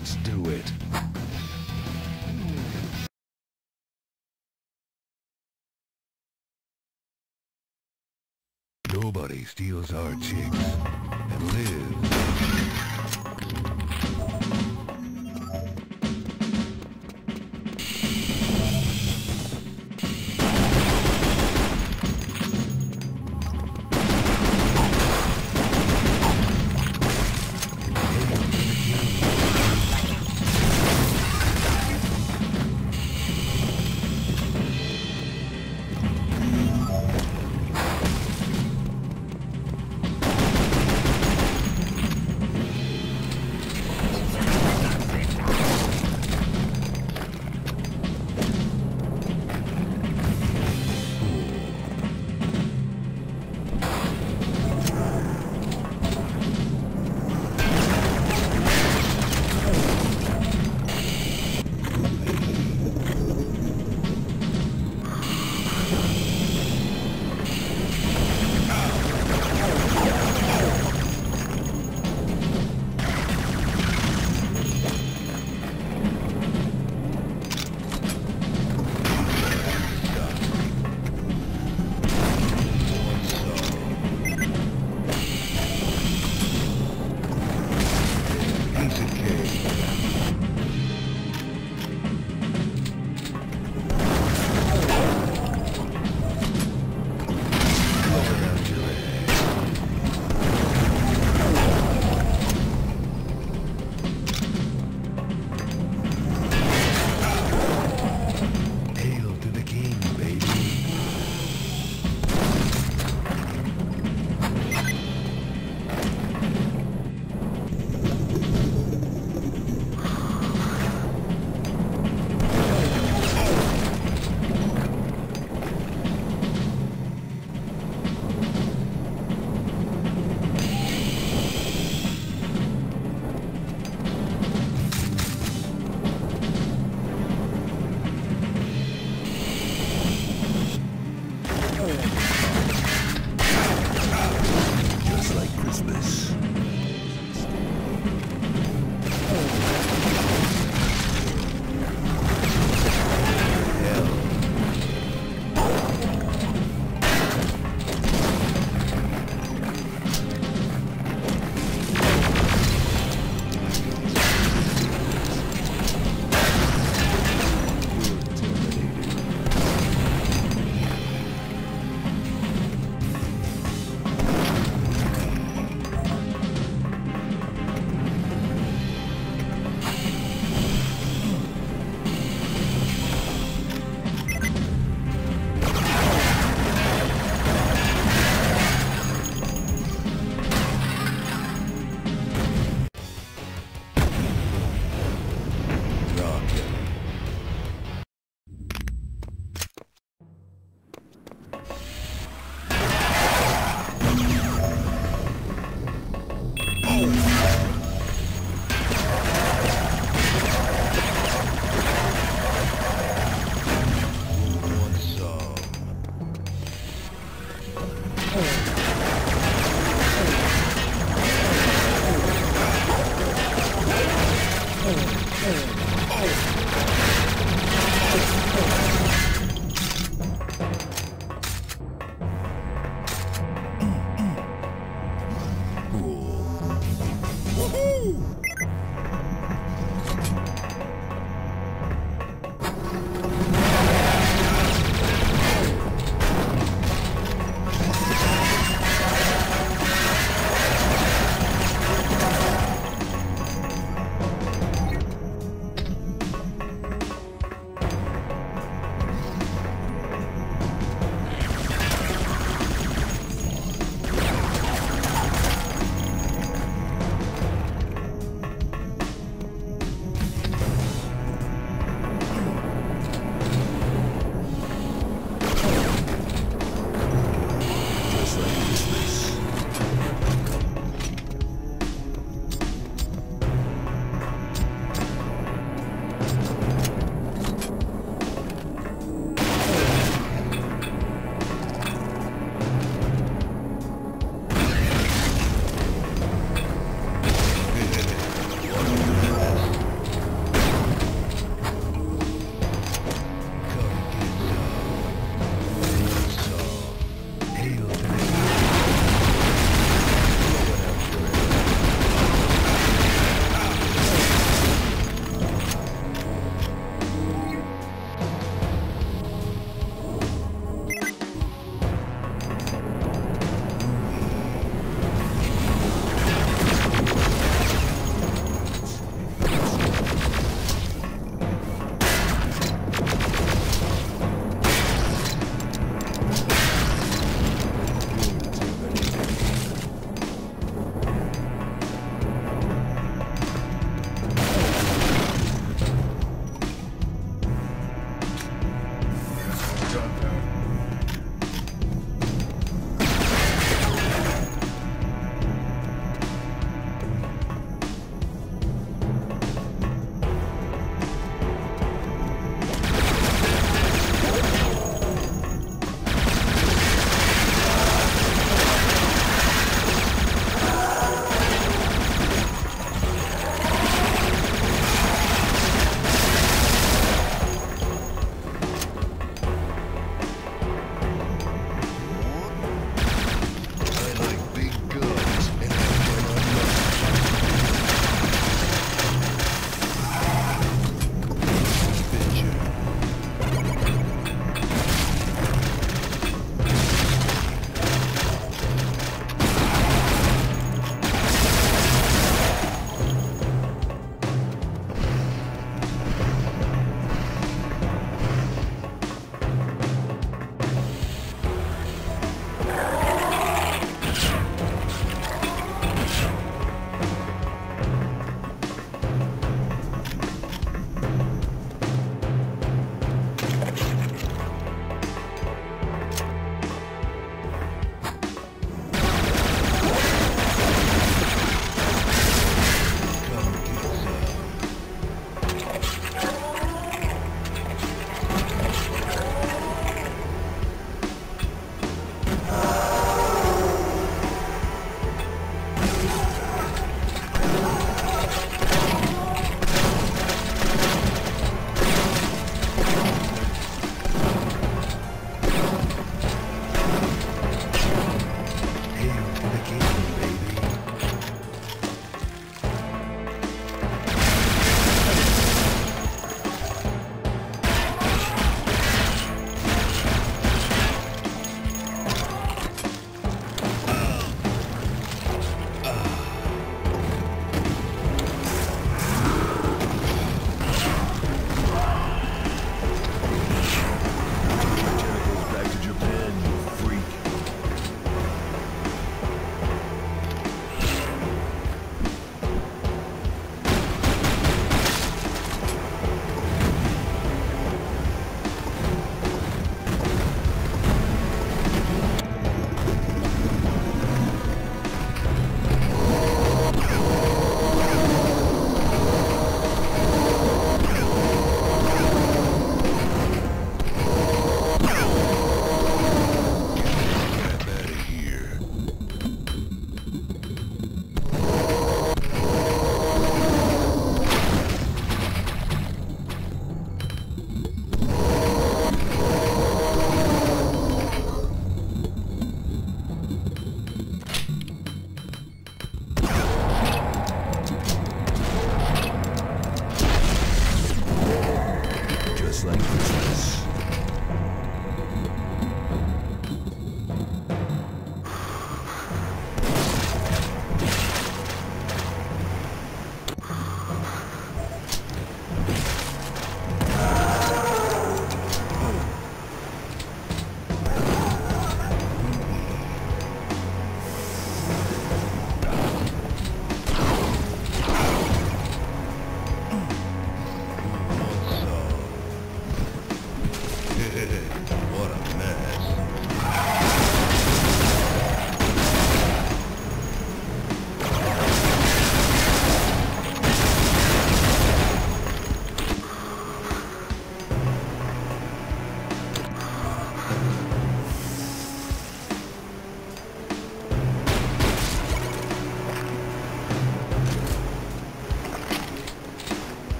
Let's do it. Nobody steals our chicks and lives.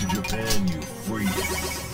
to Japan, you freak.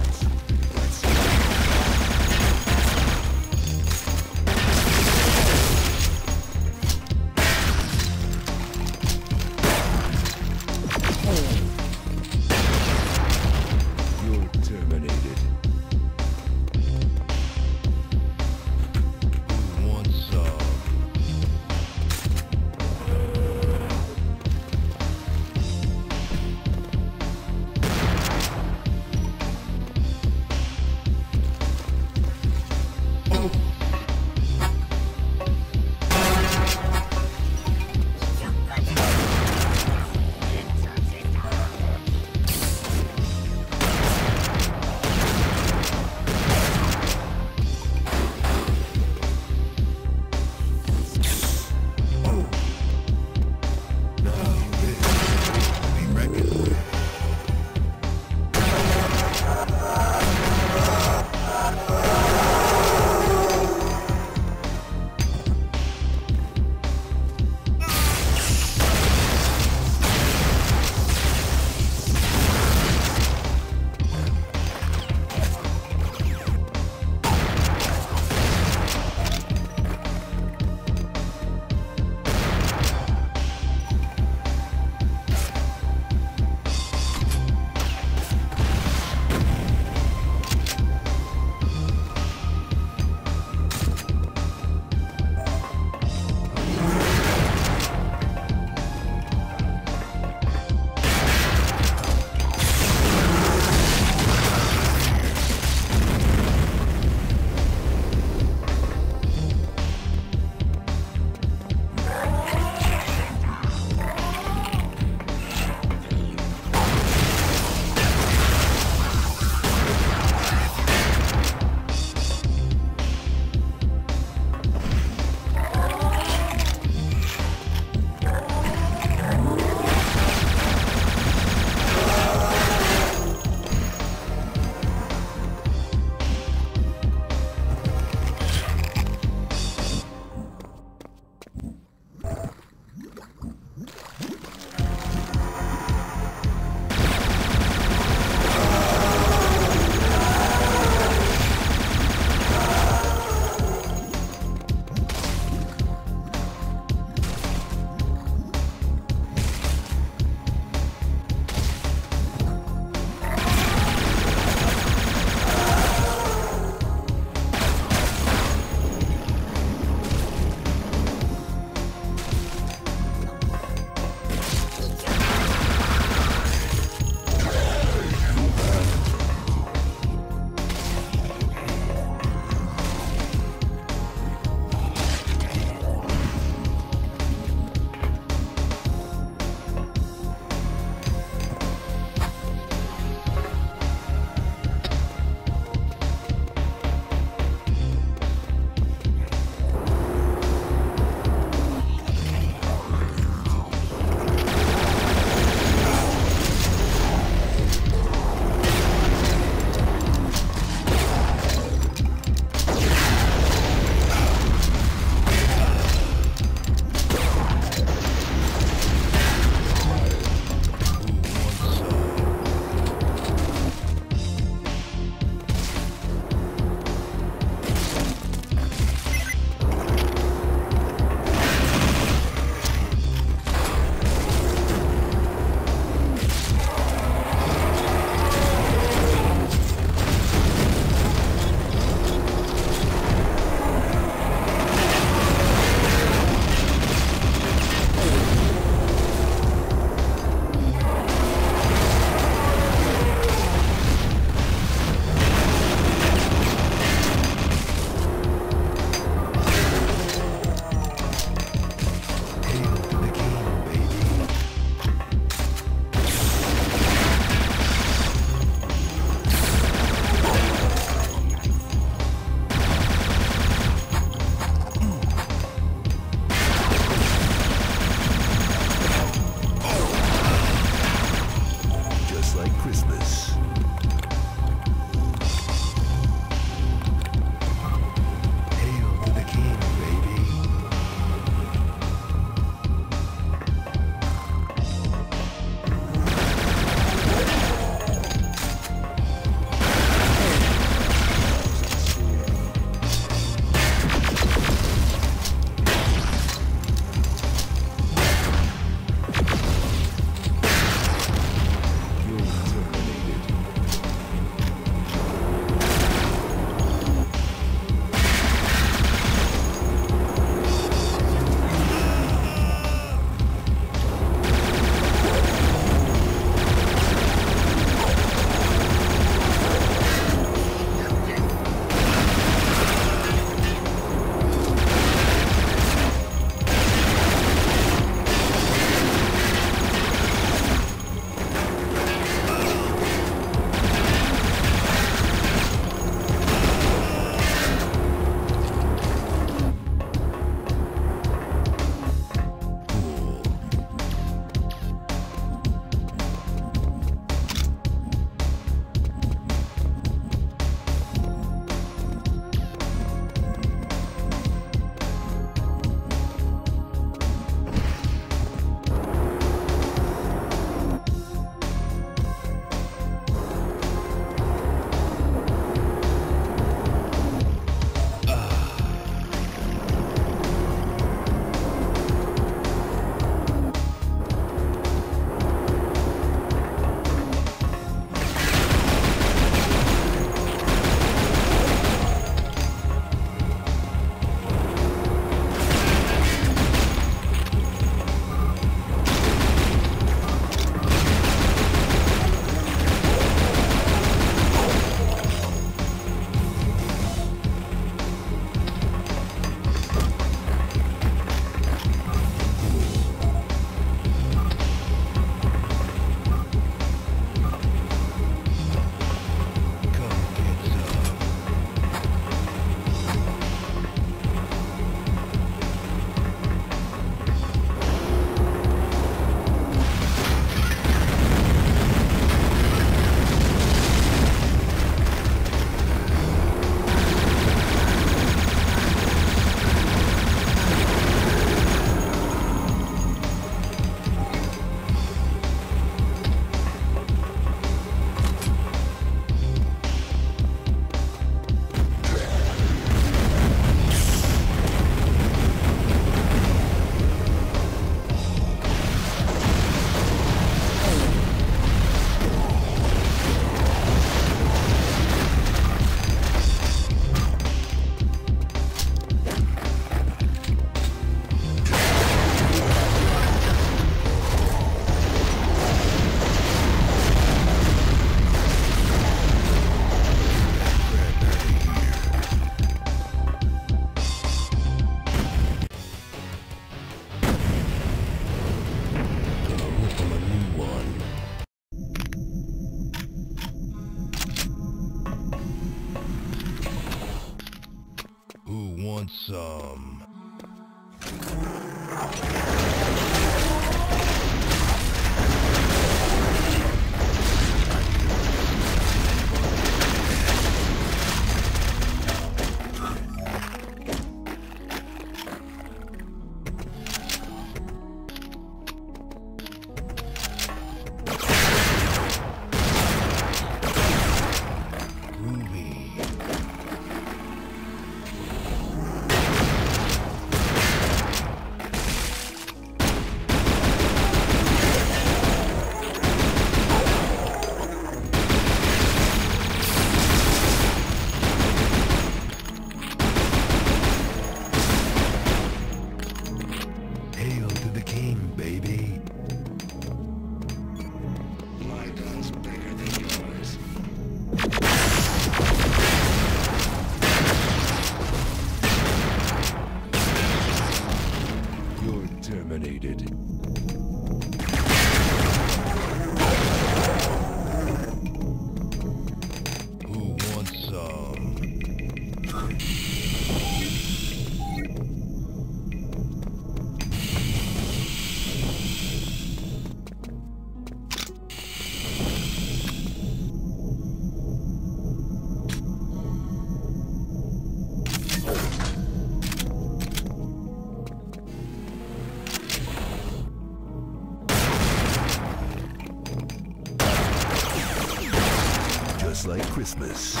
Christmas.